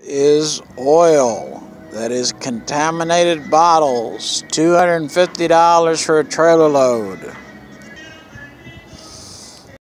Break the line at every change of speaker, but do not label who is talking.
is oil. That is contaminated bottles. $250 for a trailer load.